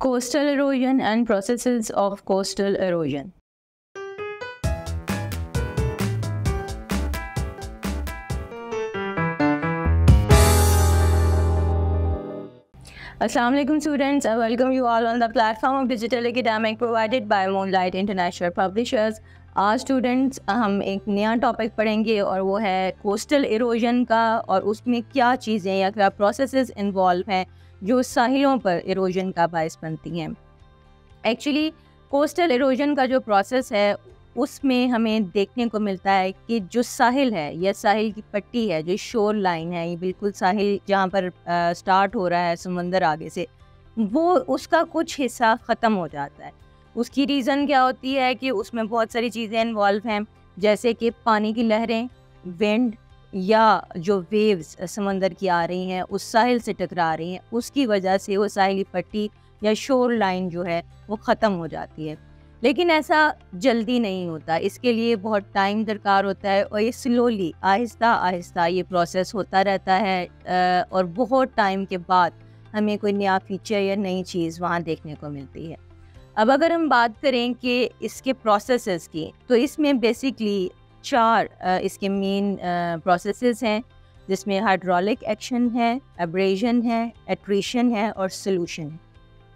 Coastal erosion and processes of coastal erosion. Assalamualaikum students, I welcome you all on the platform of digital academic provided by Moonlight International Publishers. आज students हम एक नया topic पढ़ेंगे और वो है coastal erosion का और उसमें क्या चीज़ें या क्या प्रोसेसेस इन्वॉल्व हैं जो साहिलों पर इरोजन का बायस बनती हैं। एक्चुअली कोस्टल इरोजन का जो प्रोसेस है उसमें हमें देखने को मिलता है कि जो साहिल है या साहिल की पट्टी है जो शोर लाइन है ये बिल्कुल साहिल जहाँ पर आ, स्टार्ट हो रहा है समंदर आगे से वो उसका कुछ हिस्सा ख़त्म हो जाता है। उसकी रीज़न क्या होती है कि उसमें बहुत सारी चीज़ें इन्वॉल्व हैं जैसे कि पानी की लहरें विंड या जो वेव्स समंदर की आ रही हैं, उस साहिल से टकरा रही हैं, उसकी वजह से वो साहिली पट्टी या शोर लाइन जो है, वो ख़त्म हो जाती है। लेकिन ऐसा जल्दी नहीं होता। इसके लिए बहुत टाइम दरकार होता है और ये स्लोली आहिस्ता आहिस्ता ये प्रोसेस होता रहता है और बहुत टाइम के बाद हमें कोई नया फीचर या नई चीज़ वहाँ देखने को मिलती है। अब अगर हम बात करें कि इसके प्रोसेसेस की तो इसमें बेसिकली चार इसके मेन प्रोसेसेस हैं जिसमें हाइड्रोलिक एक्शन है एब्रेजन है एट्रीशन है और सोल्यूशन है।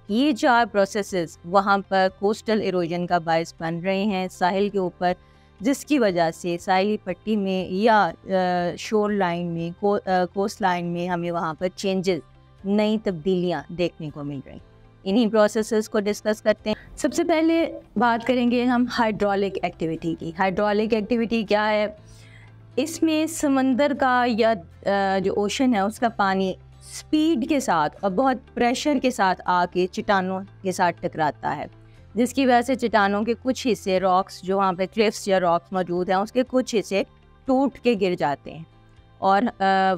ये चार प्रोसेसेस वहाँ पर कोस्टल इरोजन का बायस बन रहे हैं साहिल के ऊपर जिसकी वजह से साहिली पट्टी में या शोर लाइन में को, कोस्ट लाइन में हमें वहाँ पर चेंजेस नई तब्दीलियाँ देखने को मिल रही इन्हीं प्रोसेसेस को डिस्कस करते हैं। सबसे पहले बात करेंगे हम हाइड्रोलिक एक्टिविटी की। हाइड्रोलिक एक्टिविटी क्या है? इसमें समंदर का या जो ओशन है, उसका पानी स्पीड के साथ और बहुत प्रेशर के साथ आके चट्टानों के साथ टकराता है। जिसकी वजह से चट्टानों के कुछ हिस्से रॉक्स जो वहाँ पे क्लिफ्स या रॉक्स मौजूद हैं, उसके कुछ हिस्से टूट के गिर जाते हैं। और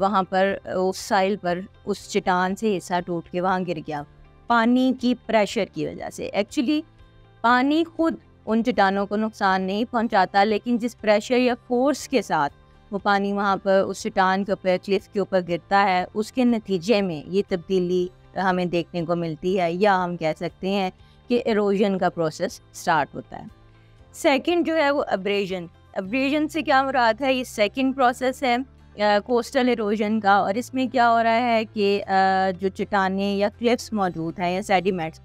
वहाँ पर, उस साइल पर उस चट्टान से हिस्सा टूट के वहाँ गिर गया। पानी की प्रेशर की वजह से। एक्चुअली पानी खुद उन चट्टानों को नुकसान नहीं पहुँचाता, लेकिन जिस प्रेशर या फोर्स के साथ वो पानी वहाँ पर उस चट्टान के ऊपर क्लिफ के ऊपर गिरता है, उसके नतीजे में ये तब्दीली हमें देखने को मिलती है, या हम कह सकते हैं कि एरोजन का प्रोसेस स्टार्ट होता है। सेकंड जो है वो अब्रेजन अब्रेजन से क्या मुराद है? ये सेकंड प्रोसेस है। कोस्टल एरोजन का और इसमें क्या हो रहा है कि जो चट्टाने या क्लिफ्स मौजूद हैं या सेडिमेंट्स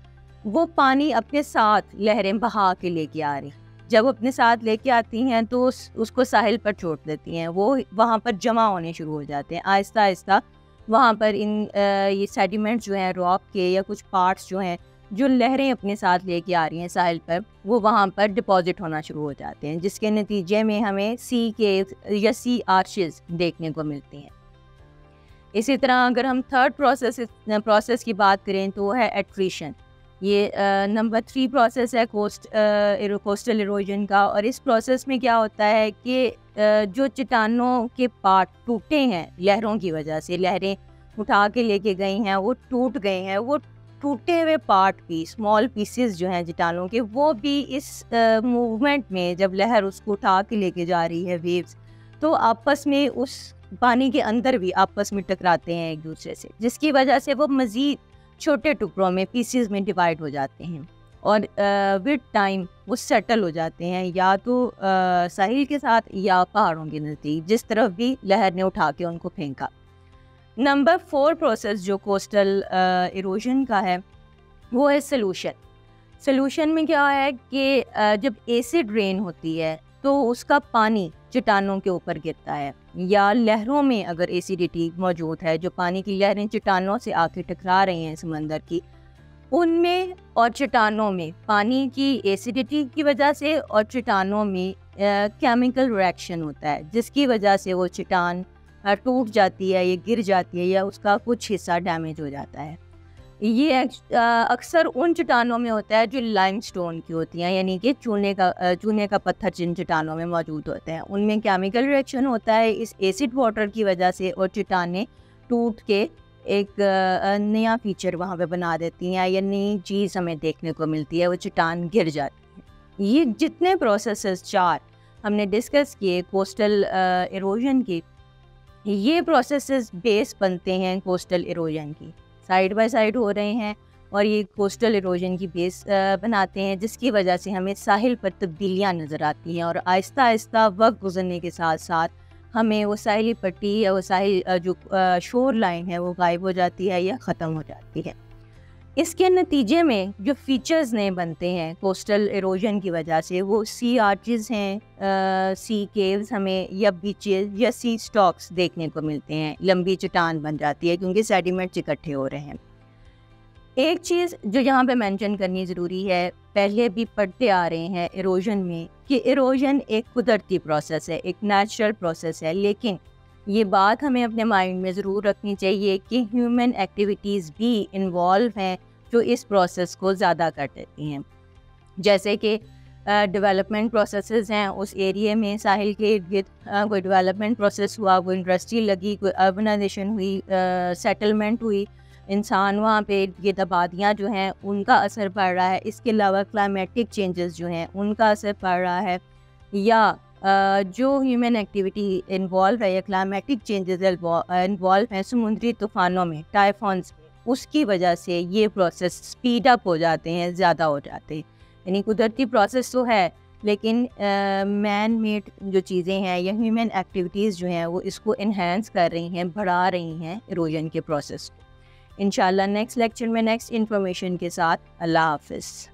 वो पानी अपने साथ लहरें बहा के लेके आ रही जब अपने साथ लेके आती हैं तो उस, उसको साहिल पर छोड़ देती हैं। वो वहाँ पर जमा होने शुरू हो जाते हैं। आहिस्ता आहिस्ता वहाँ पर इन आ, ये सेडिमेंट्स जो हैं रॉक के या कुछ पार्ट्स जो हैं जो लहरें अपने साथ लेके आ रही हैं साहिल पर, वो वहाँ पर डिपॉजिट होना शुरू हो जाते हैं, जिसके नतीजे में हमें सी के या सी आर्शेज देखने को मिलती हैं। इसी तरह अगर हम थर्ड प्रोसेस प्रोसेस की बात करें तो वो है एट्रीशन ये नंबर थ्री प्रोसेस है कोस्ट कोस्टल इरोजन का और इस प्रोसेस में क्या होता है कि जो चट्टानों के पार्ट टूटे हैं लहरों की वजह से, लहरें उठा के लेके गई हैं, वो टूट गए हैं, वो टूटे हुए पार्ट भी स्मॉल पीसेस जो हैं चट्टानों के, वो भी इस मूवमेंट में जब लहर उसको उठा के लेके जा रही है वेव्स तो आपस में उस पानी के अंदर भी आपस में टकराते हैं एक दूसरे से, जिसकी वजह से वो मज़ीद छोटे टुकड़ों में पीसीज में डिवाइड हो जाते हैं। और विद टाइम वो सेटल हो जाते हैं, या तो साहिल के साथ या पहाड़ों के नज़दीक, जिस तरफ़ भी लहर ने उठा के उनको फेंका। नंबर फोर प्रोसेस जो कोस्टल इरोजन का है, वो है सोलूशन सोलूशन में क्या है कि जब एसिड रेन होती है तो उसका पानी चट्टानों के ऊपर गिरता है. या लहरों में अगर एसिडिटी मौजूद है, जो पानी की लहरें चट्टानों से आके टकरा रही हैं समंदर की, उनमें और चट्टानों में पानी की एसिडिटी की वजह से और चट्टानों में केमिकल रिएक्शन होता है, जिसकी वजह से वो चट्टान टूट जाती है, या गिर जाती है या उसका कुछ हिस्सा डैमेज हो जाता है। ये अक्सर उन चट्टानों में होता है जो लाइम स्टोन की होती हैं, यानी कि चूने का चूने का पत्थर जिन चट्टानों में मौजूद होते हैं। उनमें केमिकल रिएक्शन होता है, इस एसिड वाटर की वजह से और चट्टाने टूट के एक नया फीचर वहाँ पे बना देती हैं या नई चीज़ हमें देखने को मिलती है, वो चट्टान गिर जाती है। ये जितने प्रोसेस चार हमने डिस्कस किए कोस्टल इरोजन की ये प्रोसेस बेस बनते हैं कोस्टल इरोजन की। साइड बाय साइड हो रहे हैं और ये कोस्टल इरोजन की बेस बनाते हैं, जिसकी वजह से हमें साहिल पर तब्दीलियाँ नज़र आती हैं और आहिस्ता आहिस्ता वक्त गुजरने के साथ साथ हमें वो साहिली पट्टी या वो साहिल जो शोर लाइन है वो गायब हो जाती है या ख़त्म हो जाती है। इसके नतीजे में जो फीचर्स नए बनते हैं कोस्टल इरोजन की वजह से, वो सी आर्चेस हैं सी केव्स हमें या बीचेस या सी स्टॉक्स देखने को मिलते हैं। लंबी चट्टान बन जाती है क्योंकि सेडिमेंट्स इकट्ठे हो रहे हैं। एक चीज़ जो यहाँ पे मेंशन करनी ज़रूरी है, पहले भी पढ़ते आ रहे हैं इरोजन में कि इरोजन एक कुदरती प्रोसेस है, एक नेचुरल प्रोसेस है, लेकिन ये बात हमें अपने माइंड में ज़रूर रखनी चाहिए कि ह्यूमन एक्टिविटीज़ भी इन्वॉल्व हैं, जो इस प्रोसेस को ज़्यादा कर देती हैं। जैसे कि डेवलपमेंट प्रोसेसेस हैं, उस एरिया में साहिल के इर्द गिर्द कोई डेवलपमेंट प्रोसेस हुआ कोई इंडस्ट्री लगी, कोई अर्बनाइजेशन हुई सेटलमेंट हुई, इंसान वहाँ पे ये आबादियाँ जो हैं, उनका असर पड़ रहा है। इसके अलावा क्लाइमेटिक चेंजेस जो हैं, उनका असर पड़ रहा है। या जो ह्यूमन एक्टिविटी इन्वॉल्व है या क्लाइमेटिक चेंजेस इन्वॉल्व हैं समुद्री तूफ़ानों में टाइफॉन्स उसकी वजह से ये प्रोसेस स्पीड अप हो जाते हैं ज़्यादा हो जाते हैं। यानी कुदरती प्रोसेस तो है लेकिन मैन uh, मेड जो चीज़ें हैं या ह्यूमन एक्टिविटीज़ जो हैं वो इसको इन्हेंस कर रही हैं बढ़ा रही हैं इरोजन के प्रोसेस को। इन नेक्स्ट लेक्चर में नेक्स्ट इन्फॉर्मेशन के साथ अल्लाह हाफिज़।